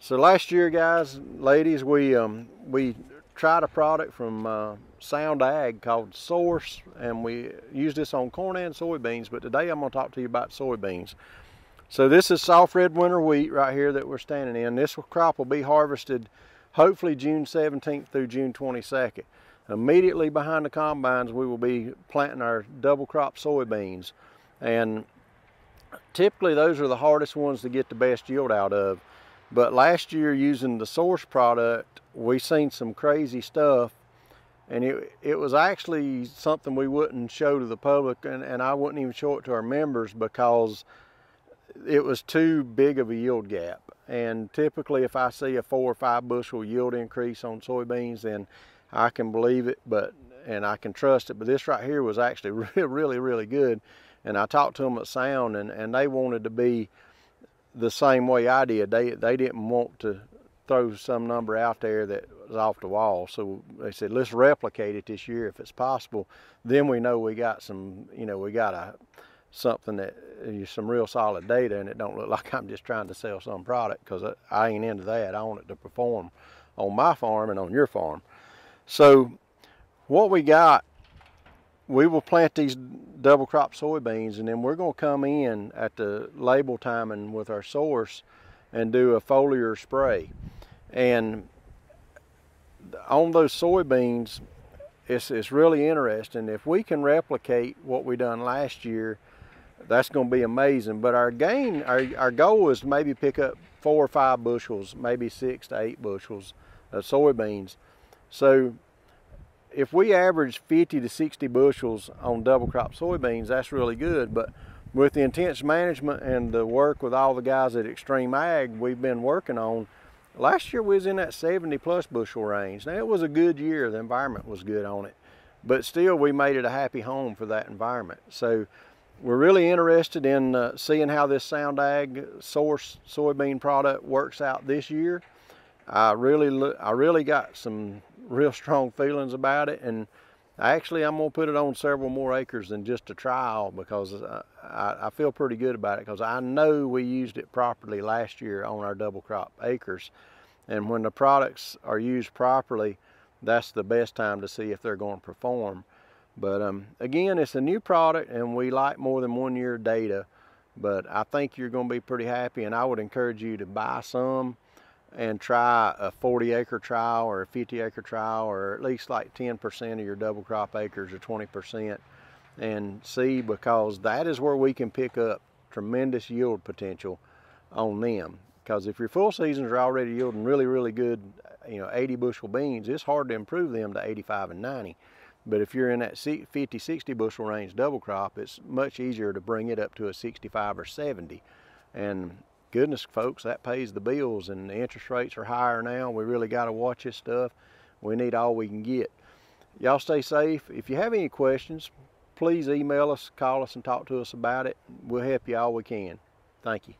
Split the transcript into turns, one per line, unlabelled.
So last year, guys, ladies, we um, we tried a product from uh, Sound Ag called Source, and we used this on corn and soybeans. But today, I'm going to talk to you about soybeans. So this is soft red winter wheat right here that we're standing in. This crop will be harvested hopefully June 17th through June 22nd. Immediately behind the combines, we will be planting our double crop soybeans. And typically those are the hardest ones to get the best yield out of. But last year using the source product, we seen some crazy stuff and it, it was actually something we wouldn't show to the public and, and I wouldn't even show it to our members because it was too big of a yield gap. And typically if I see a four or five bushel yield increase on soybeans, then I can believe it, but and I can trust it. But this right here was actually really, really, really good. And I talked to them at Sound and, and they wanted to be the same way I did. They they didn't want to throw some number out there that was off the wall. So they said, let's replicate it this year if it's possible. Then we know we got some, you know, we got a something that is some real solid data and it don't look like I'm just trying to sell some product because I ain't into that. I want it to perform on my farm and on your farm. So what we got, we will plant these double crop soybeans and then we're going to come in at the label timing with our source and do a foliar spray. And on those soybeans, it's, it's really interesting. If we can replicate what we done last year, that's going to be amazing. But our gain, our, our goal is to maybe pick up four or five bushels, maybe six to eight bushels of soybeans. So if we average 50 to 60 bushels on double crop soybeans, that's really good. But with the intense management and the work with all the guys at XtremeAg we've been working on, last year we was in that 70 plus bushel range. Now it was a good year, the environment was good on it, but still we made it a happy home for that environment. So we're really interested in uh, seeing how this Sound Ag source soybean product works out this year. I really, I really got some real strong feelings about it and Actually, I'm to put it on several more acres than just a trial because uh, I, I feel pretty good about it because I know we used it properly last year on our double crop acres. And when the products are used properly, that's the best time to see if they're going to perform. But um, again, it's a new product and we like more than one year data. But I think you're to be pretty happy and I would encourage you to buy some and try a 40 acre trial or a 50 acre trial or at least like 10% of your double crop acres or 20% and see because that is where we can pick up tremendous yield potential on them. Because if your full seasons are already yielding really, really good, you know, 80 bushel beans, it's hard to improve them to 85 and 90. But if you're in that 50, 60 bushel range double crop, it's much easier to bring it up to a 65 or 70. And goodness, folks, that pays the bills and the interest rates are higher now. We really got to watch this stuff. We need all we can get. Y'all stay safe. If you have any questions, please email us, call us, and talk to us about it. We'll help you all we can. Thank you.